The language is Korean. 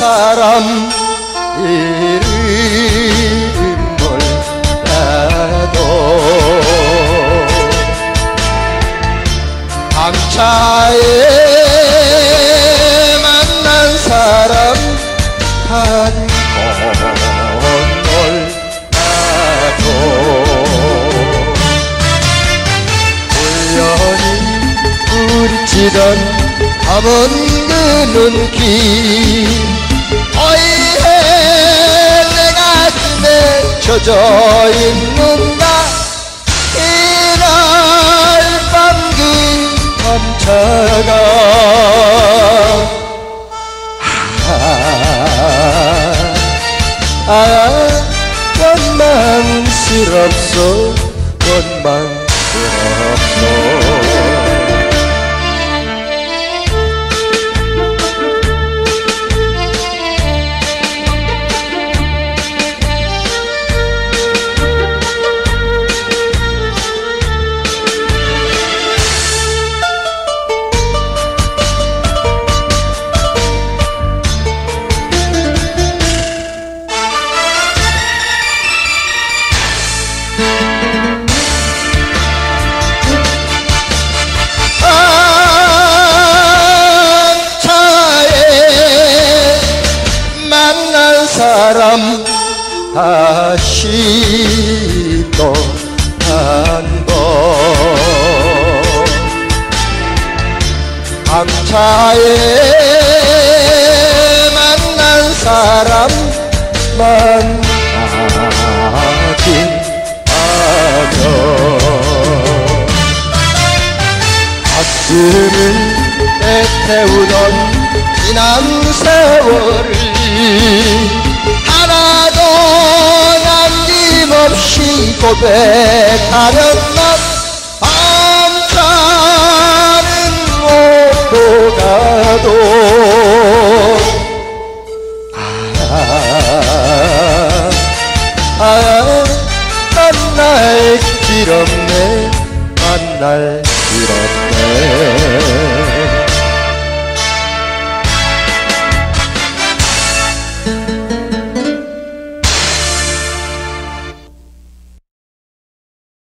사람 이름 몰라도 한차에 부딪히던 검은 그 눈길 어이해 내 가슴에 젖어 있는가 이날 감차가 아, 아 원망스럽소 원망 사람 다시 또 한 번. 감차에 만난 사람 만 그를 태우던 지난 세월을 하나도 남김없이 고백하면 난 밤차는 못도 가도 아, 아, 만날 길 없네 만날 길 없네.